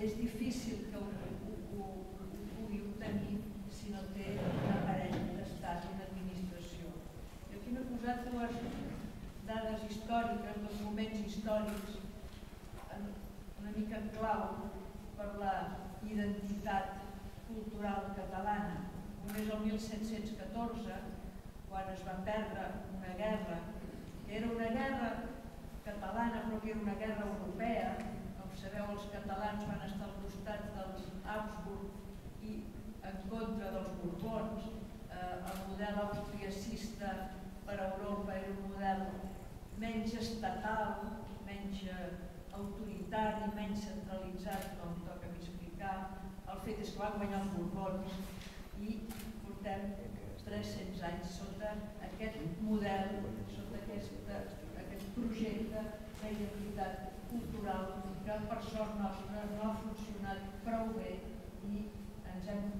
és difícil que ho, ho, ho, ho pugui obtenir si no té un aparell d'estat, una administració. I aquí m'he posat dues dades històriques, dos moments històrics una mica clau per la identitat cultural catalana. Només el 1714, quan es va perdre una guerra, era una guerra catalana però que era una guerra europea, catalans van estar al costat dels Habsburg i en contra dels Borbons, eh, el model austriacista per a Europa era un model menys estatal, menys eh, autoritari, menys centralitzat, com toca explicar. El fet és que van guanyar els Borbons i portem 300 anys sota aquest model, sota aquest, aquest projecte d'identitat per sort nostra no ha funcionat prou bé i ens hem